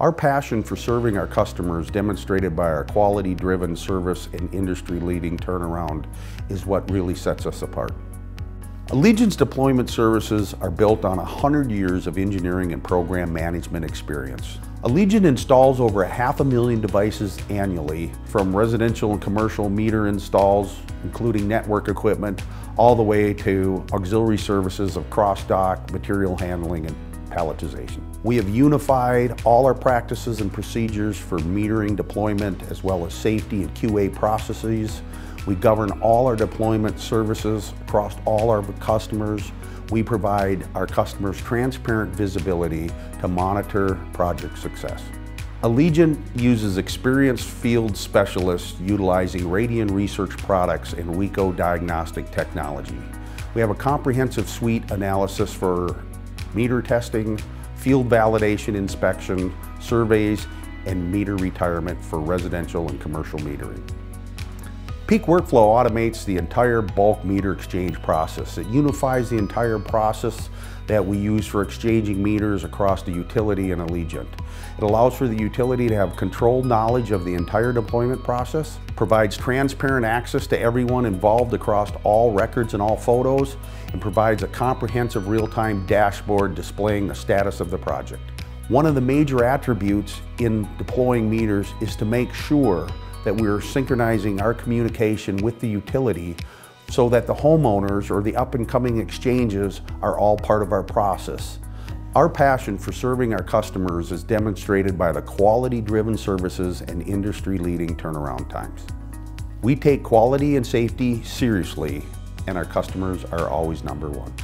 Our passion for serving our customers demonstrated by our quality-driven service and industry-leading turnaround is what really sets us apart. Allegion's deployment services are built on 100 years of engineering and program management experience. Allegion installs over a half a million devices annually from residential and commercial meter installs, including network equipment, all the way to auxiliary services of cross-dock, material handling, and palletization. We have unified all our practices and procedures for metering deployment as well as safety and QA processes. We govern all our deployment services across all our customers. We provide our customers transparent visibility to monitor project success. Allegion uses experienced field specialists utilizing Radian Research products and Rico diagnostic technology. We have a comprehensive suite analysis for meter testing, field validation inspection, surveys, and meter retirement for residential and commercial metering. Peak Workflow automates the entire bulk meter exchange process. It unifies the entire process that we use for exchanging meters across the utility and Allegiant. It allows for the utility to have controlled knowledge of the entire deployment process, provides transparent access to everyone involved across all records and all photos, and provides a comprehensive real-time dashboard displaying the status of the project. One of the major attributes in deploying meters is to make sure that we are synchronizing our communication with the utility so that the homeowners or the up-and-coming exchanges are all part of our process. Our passion for serving our customers is demonstrated by the quality-driven services and industry-leading turnaround times. We take quality and safety seriously, and our customers are always number one.